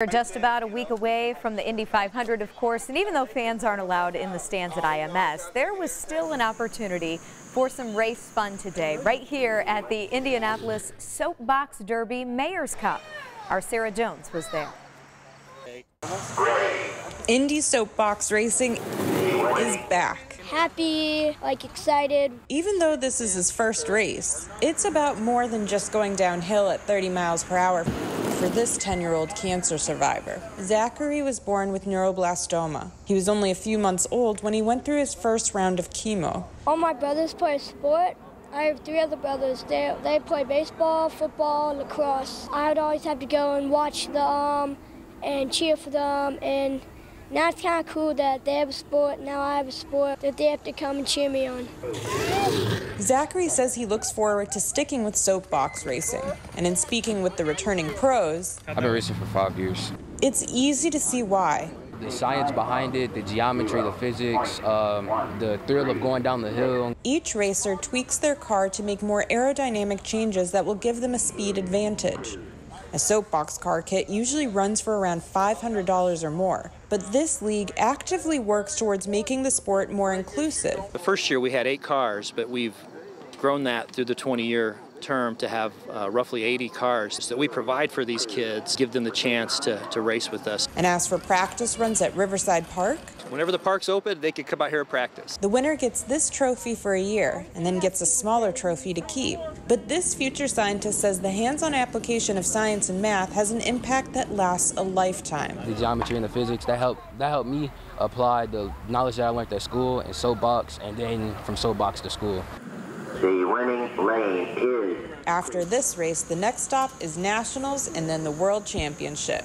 We're just about a week away from the Indy 500, of course, and even though fans aren't allowed in the stands at IMS, there was still an opportunity for some race fun today, right here at the Indianapolis Soapbox Derby Mayor's Cup. Our Sarah Jones was there. Indy Soapbox Racing is back. Happy, like excited. Even though this is his first race, it's about more than just going downhill at 30 miles per hour for this 10 year old cancer survivor. Zachary was born with neuroblastoma. He was only a few months old when he went through his first round of chemo. All my brothers play sport. I have three other brothers. They, they play baseball, football, lacrosse. I would always have to go and watch them and cheer for them. And now it's kind of cool that they have a sport, now I have a sport that they have to come and cheer me on. Zachary says he looks forward to sticking with soapbox racing. And in speaking with the returning pros, I've been racing for five years. It's easy to see why. The science behind it, the geometry, the physics, um, the thrill of going down the hill. Each racer tweaks their car to make more aerodynamic changes that will give them a speed advantage. A soapbox car kit usually runs for around $500 or more, but this league actively works towards making the sport more inclusive. The first year we had eight cars, but we've grown that through the 20 year term to have uh, roughly 80 cars that we provide for these kids, give them the chance to, to race with us. And as for practice runs at Riverside Park, whenever the park's open, they can come out here and practice. The winner gets this trophy for a year and then gets a smaller trophy to keep. But this future scientist says the hands on application of science and math has an impact that lasts a lifetime. The geometry and the physics that helped that helped me apply the knowledge that I learned at school and soapbox and then from soapbox to school. The winning lane is. After this race, the next stop is Nationals and then the World Championship.